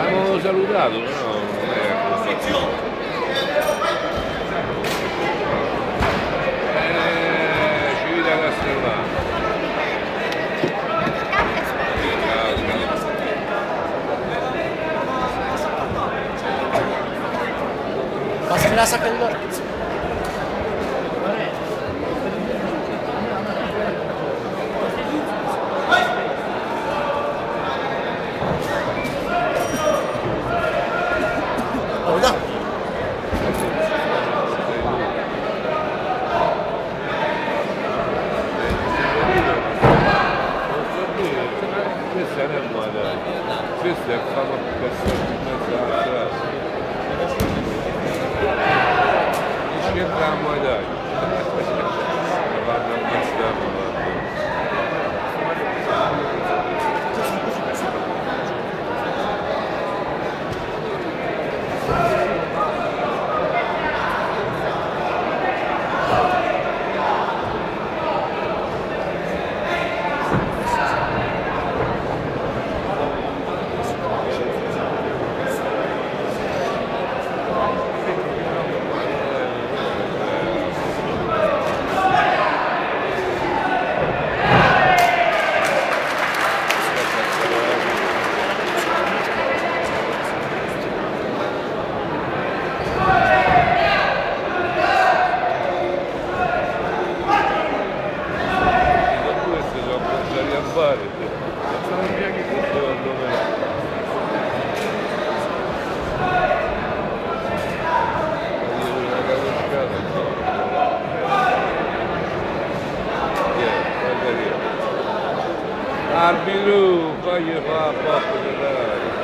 Avevo salutato, no? Eh, Civita Castellano. Passerà a Sacco der Cover besser, wie man sagt. I believe levar a porta de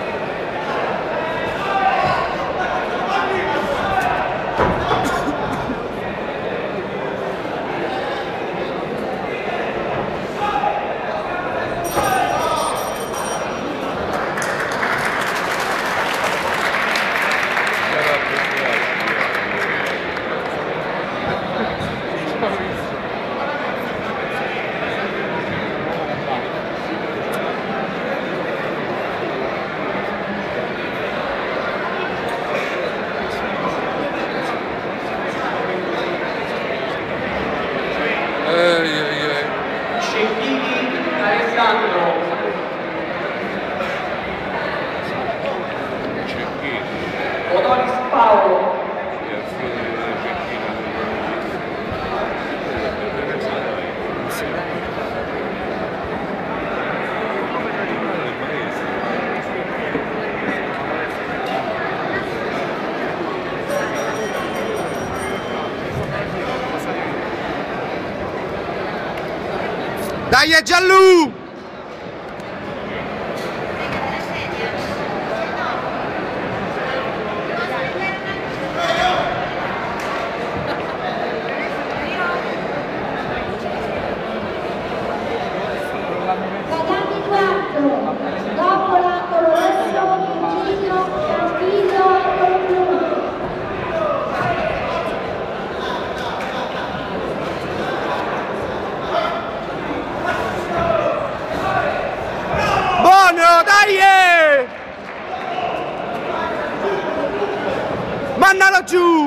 Aí é Jalu! Raju!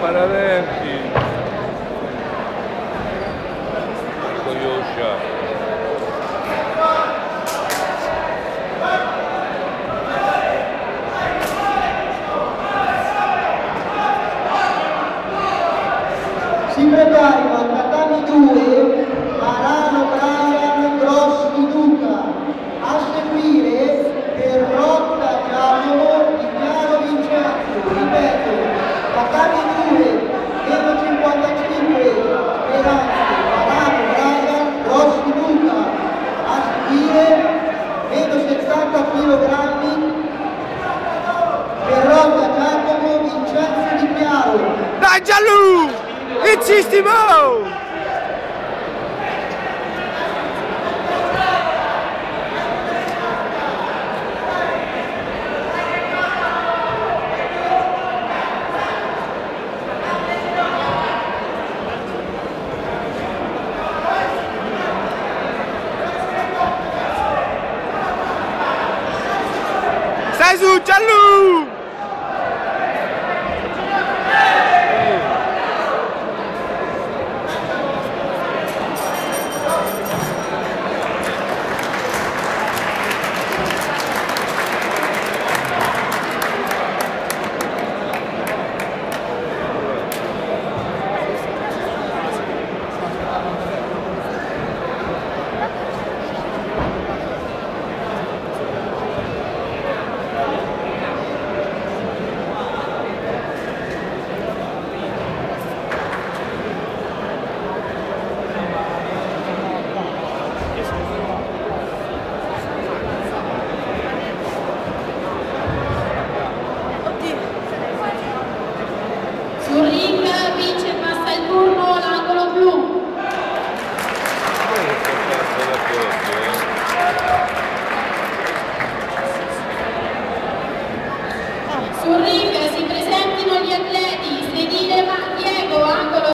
para ver. È Giallù! Insisti mo! Stai!